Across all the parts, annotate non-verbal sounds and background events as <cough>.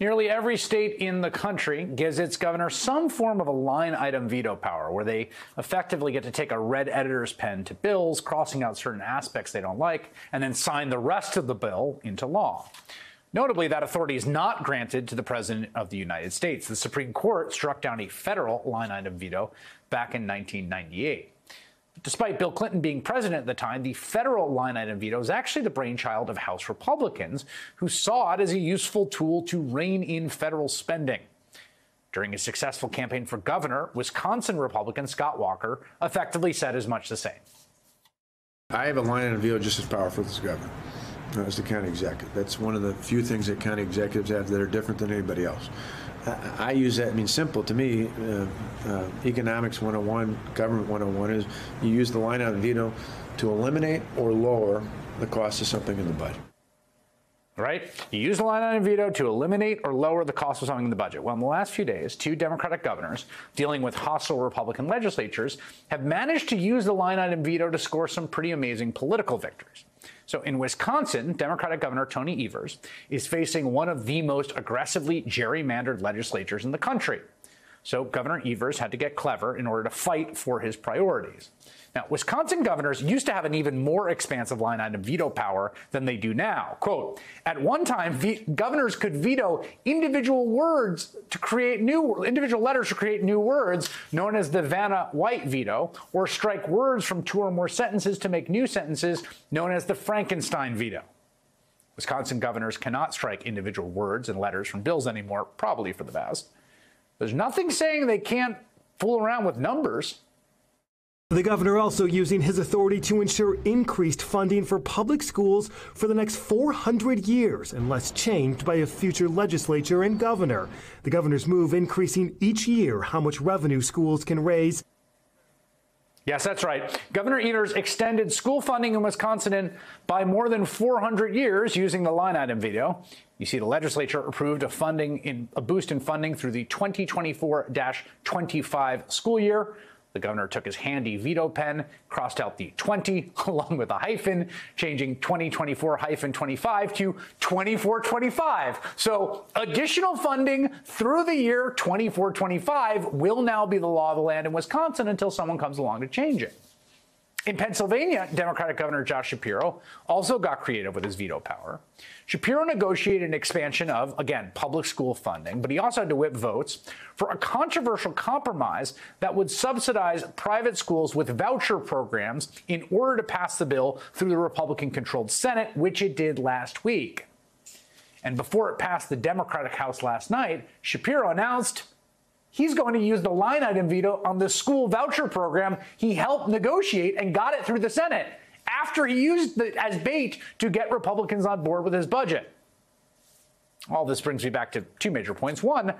Nearly every state in the country gives its governor some form of a line item veto power where they effectively get to take a red editor's pen to bills, crossing out certain aspects they don't like, and then sign the rest of the bill into law. Notably, that authority is not granted to the President of the United States. The Supreme Court struck down a federal line item veto back in 1998. Despite Bill Clinton being president at the time, the federal line item veto is actually the brainchild of House Republicans, who saw it as a useful tool to rein in federal spending. During his successful campaign for governor, Wisconsin Republican Scott Walker effectively said as much the same. I have a line item veto just as powerful as governor, as the county executive. That's one of the few things that county executives have that are different than anybody else. I use that, I mean, simple to me, uh, uh, economics 101, government 101 is you use the line item veto to eliminate or lower the cost of something in the budget. Right? You use the line item veto to eliminate or lower the cost of something in the budget. Well, in the last few days, two Democratic governors dealing with hostile Republican legislatures have managed to use the line item veto to score some pretty amazing political victories. So in Wisconsin, Democratic Governor Tony Evers is facing one of the most aggressively gerrymandered legislatures in the country. So Governor Evers had to get clever in order to fight for his priorities. Now, Wisconsin governors used to have an even more expansive line item veto power than they do now. Quote, at one time, ve- governors could veto individual words to create new, individual letters to create new words, known as the Vanna White veto, or strike words from two or more sentences to make new sentences, known as the Frankenstein veto. Wisconsin governors cannot strike individual words and letters from bills anymore, probably for the best. There's nothing saying they can't fool around with numbers. The governor also using his authority to ensure increased funding for public schools for the next 400 years, unless changed by a future legislature and governor. The governor's move increasing each year how much revenue schools can raise. Yes, that's right. Governor Evers extended school funding in Wisconsin by more than 400 years using the line item veto. You see, the legislature approved a funding in a boost in funding through the 2024-25 school year. The governor took his handy veto pen, crossed out the 20 <laughs> along with a hyphen, changing 2024 hyphen 25 to 2425. So additional funding through the year 2425 will now be the law of the land in Wisconsin until someone comes along to change it. In Pennsylvania, Democratic Governor Josh Shapiro also got creative with his veto power. Shapiro negotiated an expansion of, again, public school funding, but he also had to whip votes for a controversial compromise that would subsidize private schools with voucher programs in order to pass the bill through the Republican controlled Senate, which it did last week. And before it passed the Democratic House last night, Shapiro announced he's going to use the line item veto on the school voucher program he helped negotiate and got it through the Senate after he used it as bait to get Republicans on board with his budget. All this brings me back to two major points. One,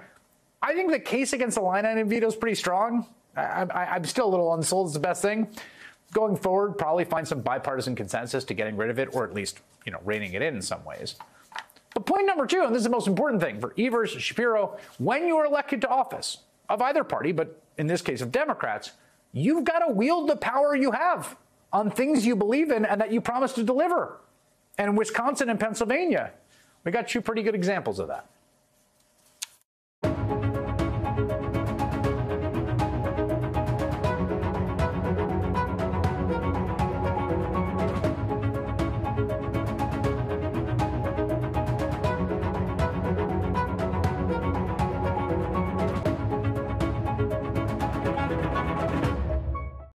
I think the case against the line item veto is pretty strong. I, am still a little unsold it's the best thing. Going forward, probably find some bipartisan consensus to getting rid of it, or at least, you know, reining it in in some ways. But point number two, and this is the most important thing for Evers, Shapiro, when you are elected to office of either party, but in this case of Democrats, you've got to wield the power you have on things you believe in and that you promise to deliver. And in Wisconsin and Pennsylvania, we got two pretty good examples of that.